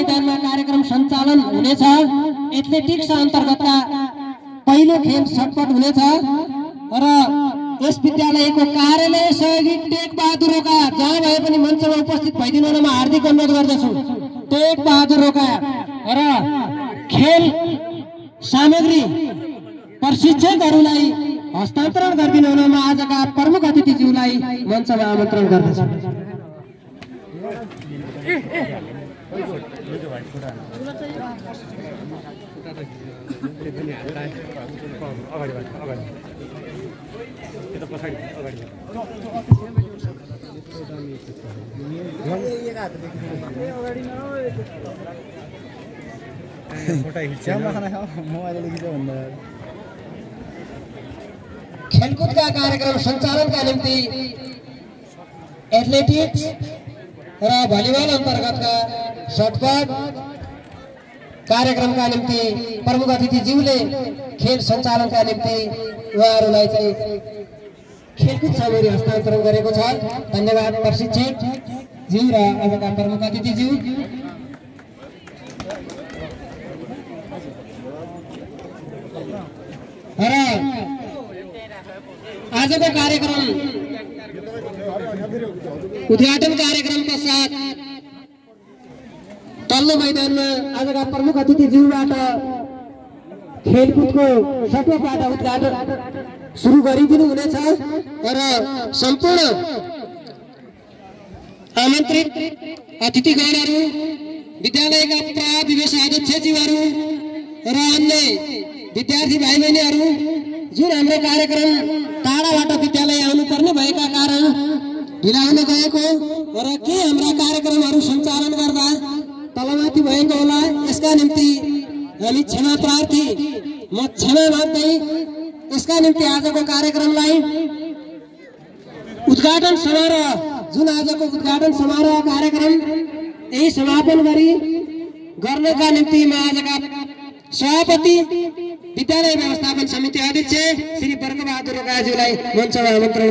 मैदानमा कार्यक्रम सञ्चालन हुनेछ। एथलेटिक्स अन्तर्गतका पहिलो खेल छटपट हुनेछ र यस विद्यालयको कार्यालय सहयोगी टेक बहादुर रोका जहाँ भए पनि मञ्चमा उपस्थित भइदिनु हुनमा हार्दिक अनुरोध गर्दछु। टेक बहादुर रोका र खेल सामग्री प्रशिक्षकहरूलाई हस्तान्तरण गरिदिनु हुनमा आजका प्रमुख अतिथिज्यूलाई मञ्चमा आमन्त्रण गर्दछु। खेलकुदका कार्यक्रम सञ्चालनका निम्ति एथलेटिक्स र भलिबल अन्तर्गतका सटपट कार्यक्रमका निम्ति प्रमुख अतिथिज्यूले खेल सञ्चालनका निम्ति उहाँहरूलाई चाहिँ खेलकुद सामग्री हस्तान्तरण गरेको छ धन्यवाद प्रशिक्षक ज्यू र अबका प्रमुख अतिथिज्यू र आजको कार्यक्रम उद्घाटन कार्यक्रम पश्चात तल्लो मैदानमा आजका प्रमुख अतिथिज्यूबाट खेलकुदको सटोबाट उद्घाटन सुरु गरिदिनु हुनेछ र सम्पूर्ण आमन्त्रित अतिथिगणहरू विद्यालयका प्राविवेश अध्यक्षज्यूहरू र अन्य विद्यार्थी भाइ बहिनीहरू जुन हाम्रो कार्यक्रम टाढाबाट विद्यालय आउनुपर्ने भएका ढिला गएको र के हाम्रा कार्यक्रमहरू सञ्चालन गर्दा तलमाथि भएको होला यसका निम्ति हामी क्षमा प्रार्थी। म क्षमा माग्दै यसका निम्ति आजको कार्यक्रमलाई उद्घाटन समारोह जुन आजको उद्घाटन समारोह कार्यक्रम यही समापन गरी गर्नका निम्ति म आजका सभापति विद्यालय व्यवस्थापन समिति अध्यक्ष श्री वर्गबहादुर रोकाज्यूलाई मञ्चमा आमन्त्रण